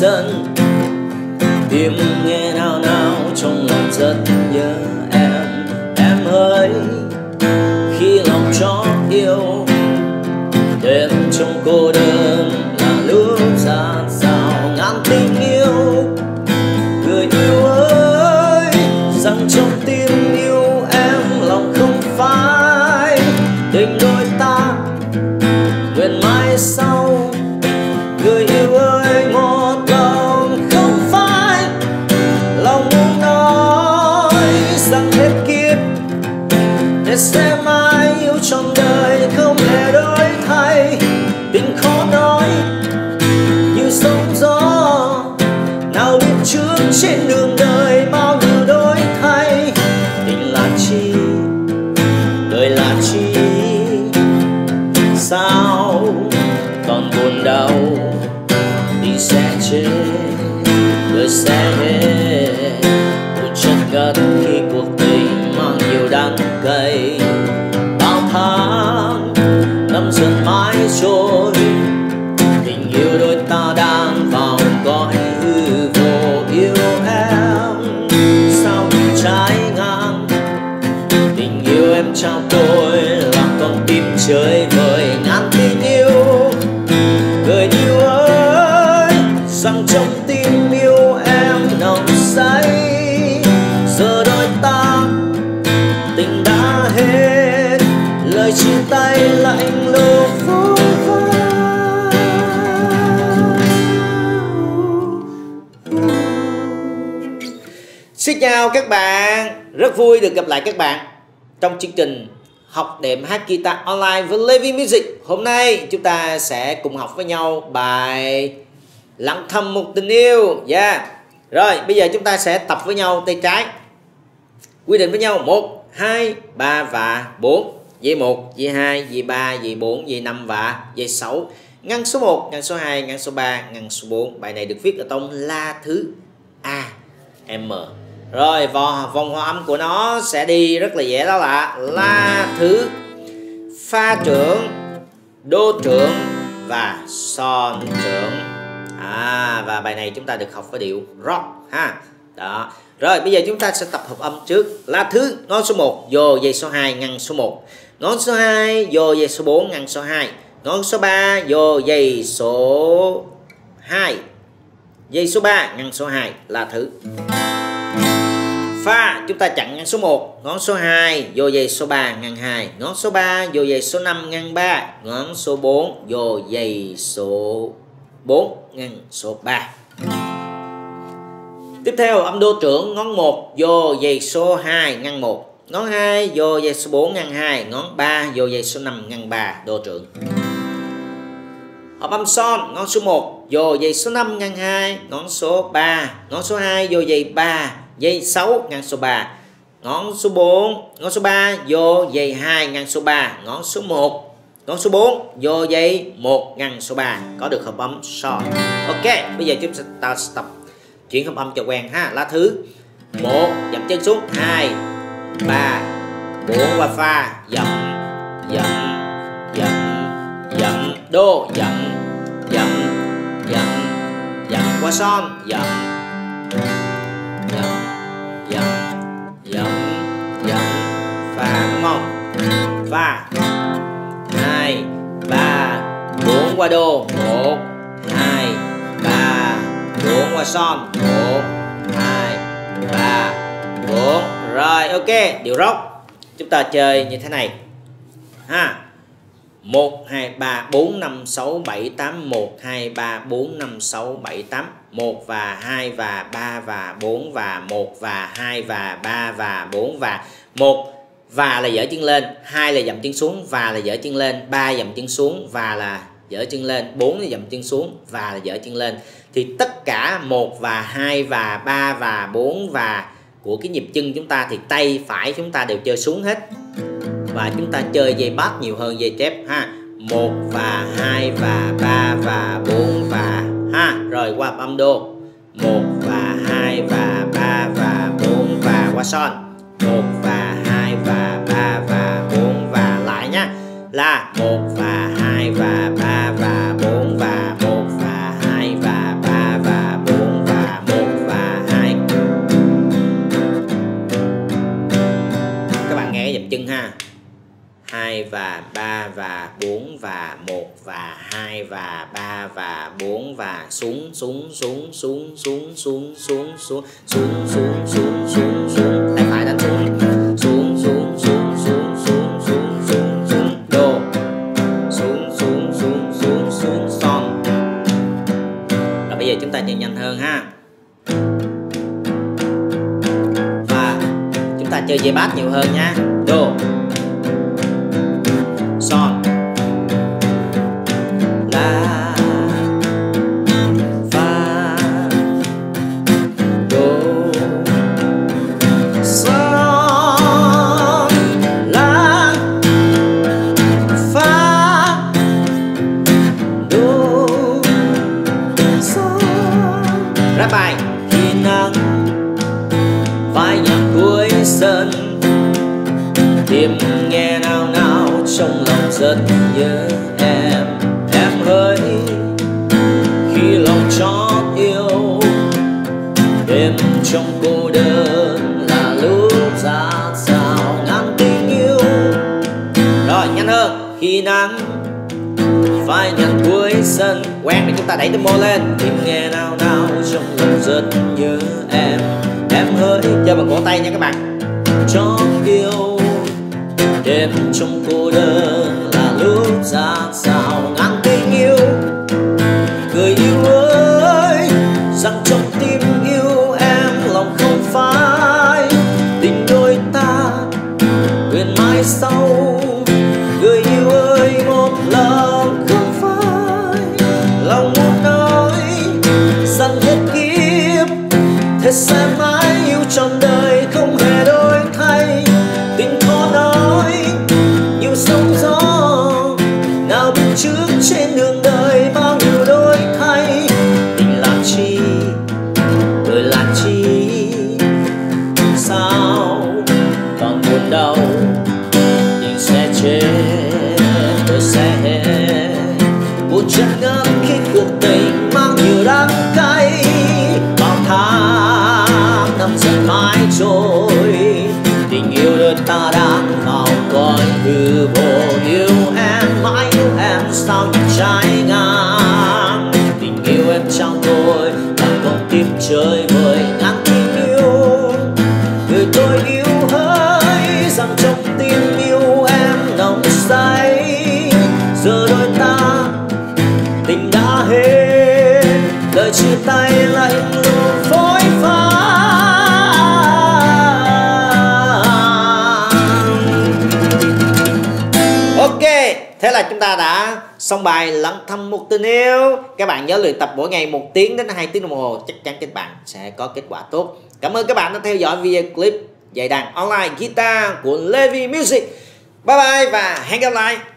sân. Tim nghe nao nao trong lòng rất nhớ em. Em ơi, khi lòng cho yêu, đêm trong cô đơn. Sao? Còn buồn đau thì sẽ chết đời sẽ hết một chân gật khi cuộc tình mang nhiều đắng cay. Bao tháng năm dần mãi trôi. Trong tim yêu em nồng say giờ đôi ta tình đã hết lời chia tay lạnh lùng vô Xin chào các bạn, rất vui được gặp lại các bạn trong chương trình học đệm hát guitar online với Levi Music. Hôm nay chúng ta sẽ cùng học với nhau bài Lặng thầm một tình yêu. Yeah. Rồi, bây giờ chúng ta sẽ tập với nhau tay trái. Quy định với nhau 1, 2, 3 và 4. Dây 1, dây 2, dây 3, dây 4, dây 5 và dây 6. Ngăn số 1, ngăn số 2, ngăn số 3, ngăn số 4. Bài này được viết ở tông La thứ A, M rồi vòng vòng hòa âm của nó sẽ đi rất là dễ đó là la thứ pha trưởng đô trưởng và son trưởng à và bài này chúng ta được học với điệu rock, ha. Đó. Rồi, bây giờ chúng ta sẽ tập hợp âm trước la thứ ngón số 1 vô dây số 2 ngăn số 1 ngón số 2 vô dây số 4 ngăn số 2 ngón số 3 vô dây số 2 dây số 3 ngăn số 2 là thứ. Pha, chúng ta chặn ngăn số 1 ngón số 2 vô dây số 3 ngăn 2 ngón số 3 vô dây số 5 ngăn 3 ngón số 4 vô dây số 4 ngăn số 3 tiếp theo, âm đô trưởng ngón 1 vô dây số 2 ngăn 1 ngón 2 vô dây số 4 ngăn 2 ngón 3 vô dây số 5 ngăn 3 đô trưởng. Hợp âm son, ngón số 1 vô dây số 5 ngăn 2 ngón số 3 ngón số 2 vô dây 3 dây 6 ngăn số 3 ngón số 4 ngón số 3 vô dây 2 ngăn số 3 ngón số 1 ngón số 4 vô dây 1 ngăn số 3 có được hợp âm so. Ok, bây giờ chúng ta tập chuyển hợp âm cho quen ha. Lá thứ 1 dậm chân xuống. 2 3 4 và pha. Dậm dậm dậm dậm. Đô, dậm dậm dậm dậm. Qua son. Dậm dậm dậm dậm dậm. Pha, đúng không? Pha. Qua đô. Một hai ba bốn qua son. Một hai ba bốn. Rồi ok điệu rock. Chúng ta chơi như thế này. Ha. 1 2 3 4 5 6 7 8 1 2 3 4 5 6 7 8 1 và 2 và 3 và 4 và 1 và 2 và 3 và 4 và 1 và là dở chân lên, 2 là dậm chân xuống. Và là dở chân lên, 3 dậm chân xuống. Và là dở chân lên, 4 là dậm chân xuống và là dở chân lên. Thì tất cả 1 và 2 và 3 và 4 và của cái nhịp chân chúng ta thì tay phải chúng ta đều chơi xuống hết. Và chúng ta chơi dây bass nhiều hơn dây chép ha. Một và hai và ba và bốn và ha. Rồi qua âm đô. Một và hai và ba và bốn và qua son. Một và hai và ba và bốn và lại nhá là một và hai và ba dậm chân ha 2 và 3 và 4 và 1 và 2 và 3 và 4 và xuống xuống xuống xuống xuống xuống xuống xuống xuống xuống xuống xuống xuống tay phải đánh xuống xuống xuống xuống xuống xuống xuống xuống xuống đô xuống xuống xuống xuống xuống son và bây giờ chúng ta chạy nhanh hơn ha và chúng ta chơi dây bass nhiều hơn nha trong cô đơn là lúc ra sao ngăn tình yêu. Rồi, nhanh hơn, khi nắng phải nhàn cuối sân, quen để chúng ta đẩy tempo lên. Tim nghe nao nao trong lòng rất nhớ em. Em hỡi chơi bằng cổ tay nha các bạn. Cho yêu, đêm trong cô đơn là lúc ra sao ngàn Yes, I might. 따라 thế là chúng ta đã xong bài lắng thăm một tình yêu. Các bạn nhớ luyện tập mỗi ngày một tiếng đến 2 tiếng đồng hồ. Chắc chắn các bạn sẽ có kết quả tốt. Cảm ơn các bạn đã theo dõi video clip dạy đàn online guitar của Levi Music. Bye bye và hẹn gặp lại!